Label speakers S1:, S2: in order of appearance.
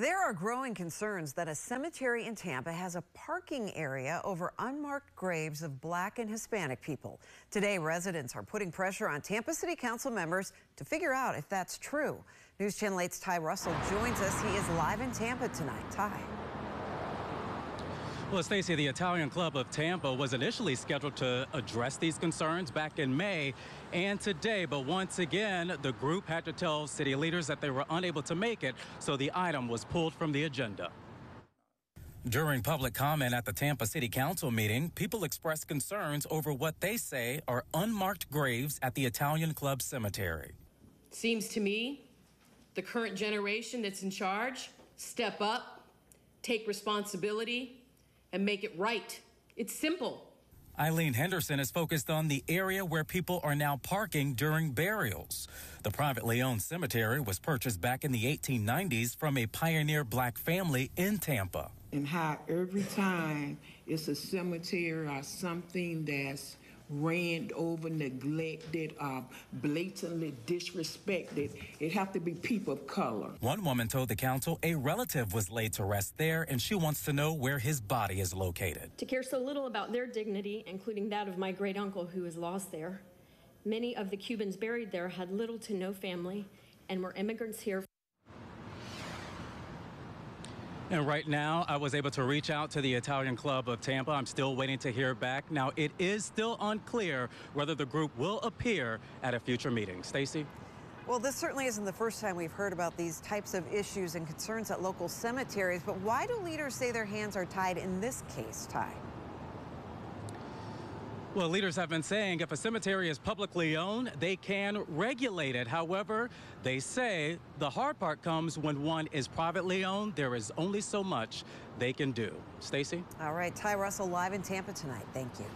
S1: There are growing concerns that a cemetery in Tampa has a parking area over unmarked graves of black and Hispanic people. Today, residents are putting pressure on Tampa City Council members to figure out if that's true. News Channel 8's Ty Russell joins us. He is live in Tampa tonight. Ty.
S2: Well, Stacey, the Italian Club of Tampa was initially scheduled to address these concerns back in May and today, but once again, the group had to tell city leaders that they were unable to make it, so the item was pulled from the agenda. During public comment at the Tampa City Council meeting, people expressed concerns over what they say are unmarked graves at the Italian Club Cemetery.
S3: Seems to me the current generation that's in charge step up, take responsibility, and make it right. It's simple.
S2: Eileen Henderson is focused on the area where people are now parking during burials. The privately owned cemetery was purchased back in the 1890s from a pioneer black family in Tampa.
S4: And how every time it's a cemetery or something that's ran over, neglected, uh, blatantly disrespected. It have to be people of color.
S2: One woman told the council a relative was laid to rest there, and she wants to know where his body is located.
S5: To care so little about their dignity, including that of my great uncle who was lost there. Many of the Cubans buried there had little to no family and were immigrants here.
S2: And right now, I was able to reach out to the Italian Club of Tampa. I'm still waiting to hear back. Now, it is still unclear whether the group will appear at a future meeting. Stacy?
S1: Well, this certainly isn't the first time we've heard about these types of issues and concerns at local cemeteries, but why do leaders say their hands are tied in this case, Ty?
S2: Well, leaders have been saying if a cemetery is publicly owned, they can regulate it. However, they say the hard part comes when one is privately owned. There is only so much they can do. Stacy?
S1: All right, Ty Russell live in Tampa tonight. Thank you.